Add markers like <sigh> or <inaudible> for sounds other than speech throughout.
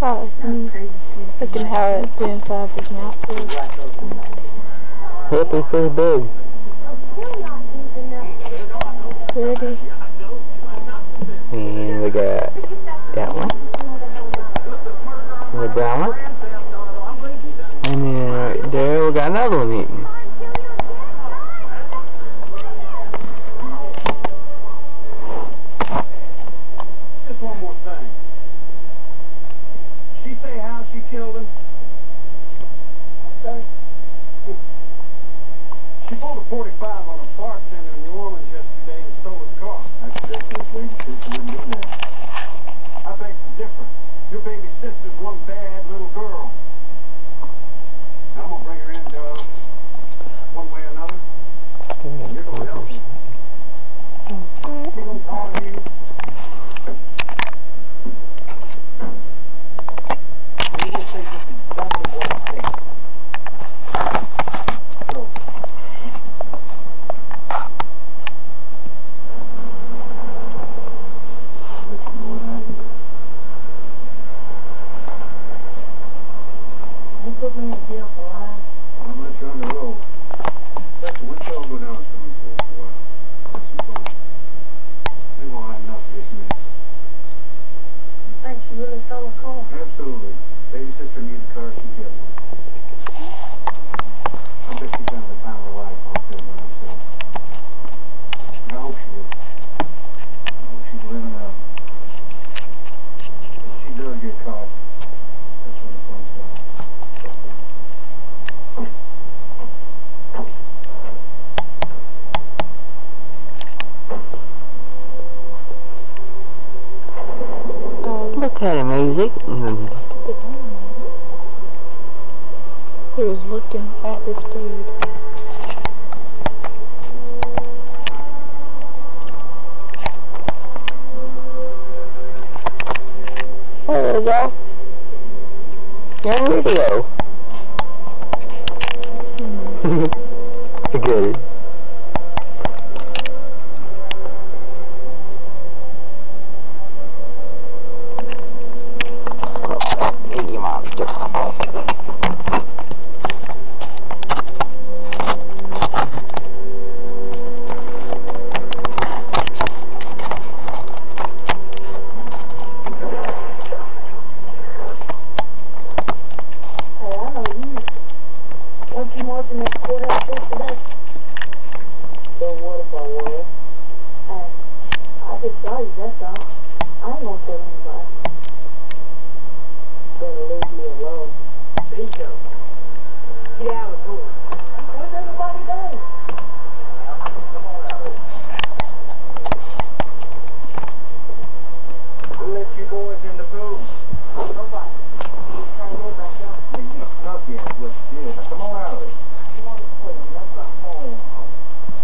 Oh, and looking how it, the inside of his mouth is. Yep, he's pretty big. Pretty. And we got that one. The brown one. And then right there we got another one eating. Just one more thing. She say how she killed him? Okay. She pulled a 45 on a bartender in New Orleans yesterday and stole his car. That's ridiculous, lady. Sister wouldn't do that. I beg to differ. Your baby sister's one bad little girl. I'm gonna bring her in, Doug. One way or another. You're gonna help me. Alright. She gonna call you. You just say just exactly what it takes. Go. Let you know what happened. You me. I'm you on the road. Lester, when y'all go down swimming pool for a. We won't have enough of this mess. You think she really stole a car? Absolutely. Baby sister needs a car, she get one. I bet she's having the time of her life out there by. And I hope she is. I hope she's living up. If she does get caught, that's when the fun stops. Look at him, he's he was looking at his food. There we go. On video. Hmm. <laughs> Good. Baby monster. Hey, I know you. Weren't you marching that courthouse yesterday? So what if I was? Hey, I just saw you, that's all. I gonna tell anybody. Better leave me alone. Bijo. Get out of the door. Where's everybody going? Who let you boys in the pool? Nobody. You can't go back down. Hey, you snuck in, is what you did. Now come on out of it. You want to swim, that's right. Home, home.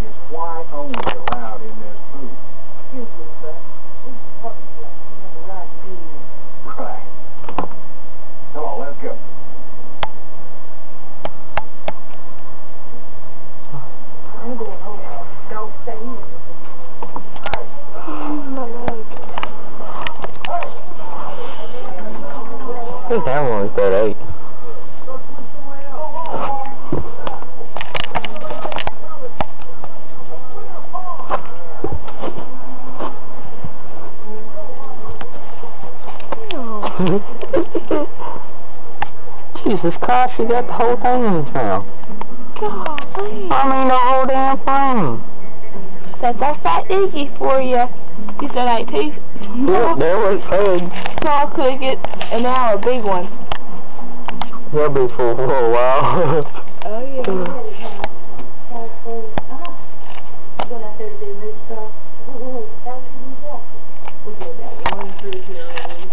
It's white only allowed in this pool. Excuse me, sir. This is public place. You have the right to be here. Right. Come on, let's go. I'm going home. Don't stay here. My leg. I think that one was about eight. <laughs> Jesus Christ, you got the whole thing in his mouth. Golly. I mean the whole damn thing. That's a fat Iggy for you. You said I ate two There, small, there was eggs. small crickets and now a big one. He'll be full for a while. Oh yeah. Going out there to do moose stuff. How should you walk? We go about one through here a week.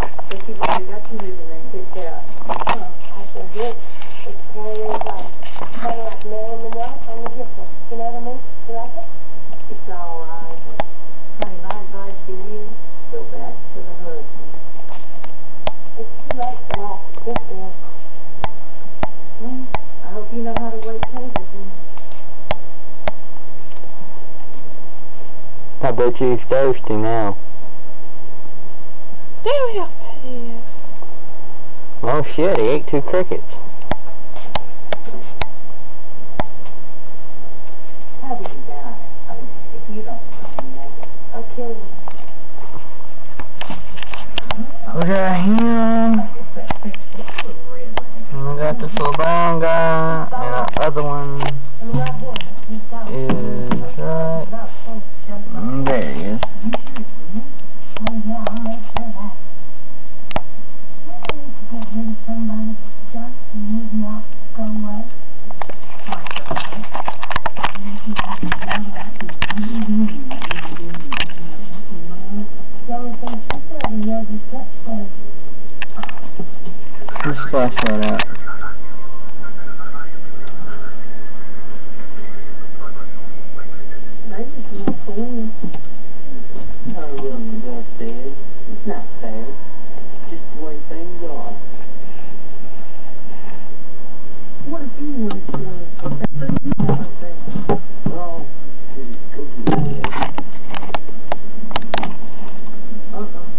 But you already got your moving ring picked out. Huh, I said, good. It's kind of like, kind of like Marilyn Monroe on the hip one. You know what I mean? You like it? It's all right. Honey, my advice to you, go back to the husband. It's too late for that. This is. Hmm, I hope you know how to wait tables, you I bet you he's thirsty now. There we go. Fat he is. Oh shit, he ate two crickets. How did he die? I mean, if you don't, I mean, I, I killed him. We got him. <laughs> And we got this little brown guy. And our other one is right. Mm, There he is. Let's splash that out. Maybe he's cool. No, um, that's dead. It's not fair. Just the way things are. What if you uh, what do you want to say? Well, it's cookie dead. Uh-uh. Yeah.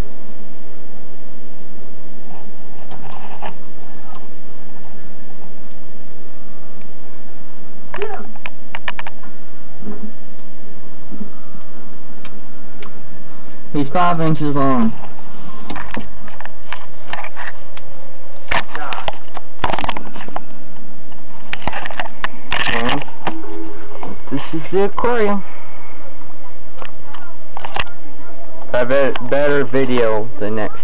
He's five inches long. This is the aquarium. Bet better video the next